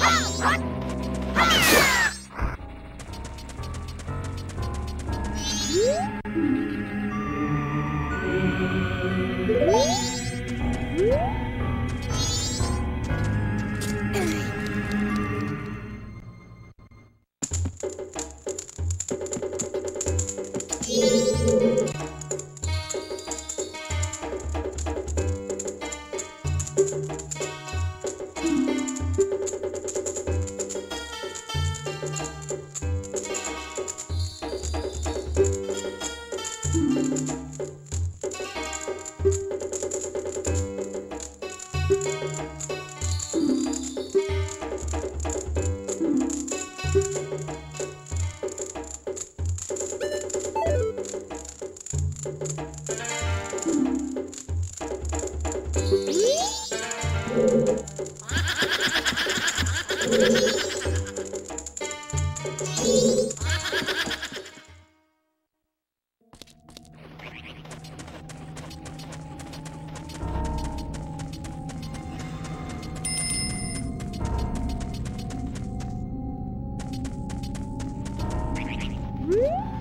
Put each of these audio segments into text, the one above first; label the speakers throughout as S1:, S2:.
S1: Oh, what? Woo!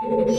S1: Hum.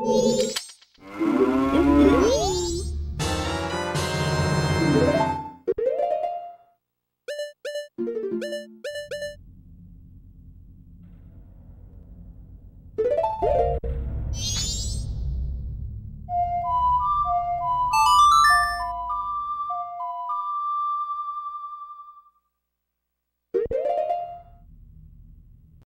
S1: Música